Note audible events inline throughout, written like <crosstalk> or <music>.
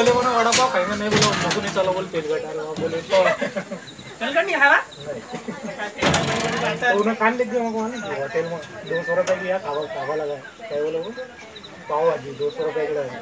बोले बोले वड़ा पाव खाएँगे नहीं बोले मुझको नहीं चलो बोले तेल घटा रहा बोले तो <laughs> तेलकट नहीं खावा तो उन्हें कान लिख दिया नहीं होटल में दो सौ रुपए की यार खावा खावा लगा क्या बोले वो? पाव भाजी दो सौ रुपए की लगा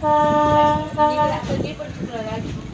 Ini nggak pergi pergi lagi.